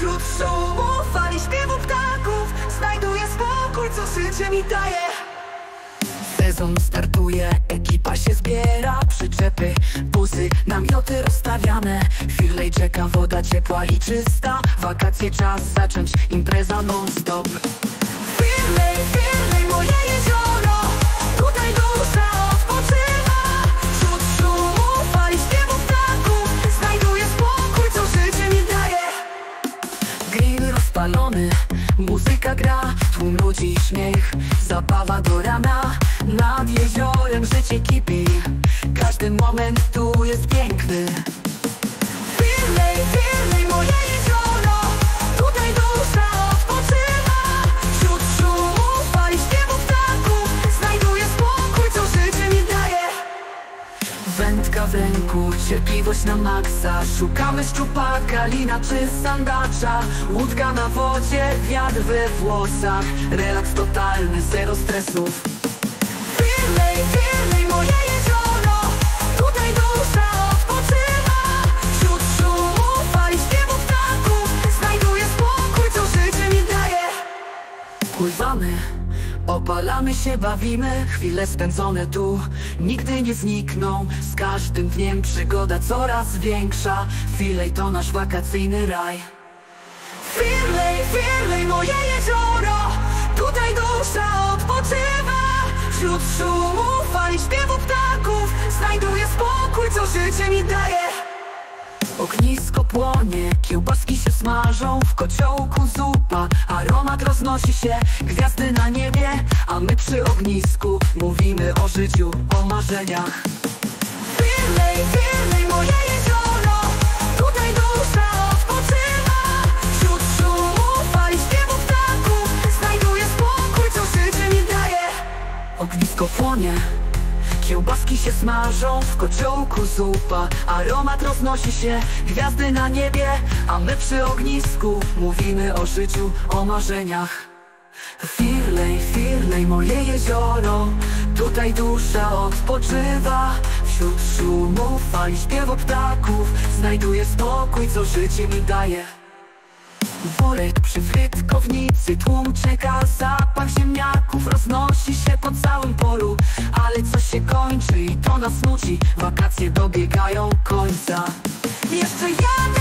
Wśród szumów, fali śpiewu ptaków Znajduję spokój, co życie mi daje. Sezon startuje, ekipa się zbiera Przyczepy, buzy, namioty rozstawiane. Chwilej czeka woda ciepła i czysta. Wakacje czas zacząć, impreza non stop Muzyka gra Tłum ludzi, śmiech, zabawa do rana. Nad jeziorem życie kipi. Każdy moment tu jest piękny. Firlej, Wędka w ręku, cierpliwość na maksa. Szukamy szczupaka, lina czy sandacza. Łódka na wodzie, wiatr we włosach. Relaks totalny, zero stresów Firlej, firlej, moje jezioro Tutaj dusza odpoczywa. Wśród szumów, fali śpiewu ptaków. Znajduję spokój, co życie mi daje. Pływamy, opalamy się, bawimy Chwile spędzone tu. Nigdy nie znikną Z każdym dniem przygoda coraz większa. Filej to nasz wakacyjny raj. Firlej, firlej, moje jezioro. Tutaj dusza odpoczywa. Wśród szumów, fali śpiewu ptaków. Znajduję spokój, co życie mi daje. Ognisko płonie, kiełbaski się smażą W kociołku zupa, aromat roznosi się Gwiazdy na niebie, a my przy ognisku Mówimy o życiu, o marzeniach. Firlej, firlej, moje jezioro Tutaj dusza odpoczywa. Wśród szumów, fali śpiewu ptaków Znajduję spokój, co życie mi daje. Ognisko płonie Kiełbaski się smażą, w kociołku zupa. Aromat roznosi się, gwiazdy na niebie. A my przy ognisku mówimy o życiu, o marzeniach Firlej, firlej, moje jezioro. Tutaj dusza odpoczywa. Wśród szumów, fali śpiewu ptaków. Znajduję spokój, co życie mi daje. Worek przy frytkownicy, tłum czeka. Zapach ziemniaków roznosi się po całym polu. Ale coś się kończy i to nas nuci Wakacje dobiegają końca. Jeszcze jeden